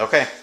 Okay.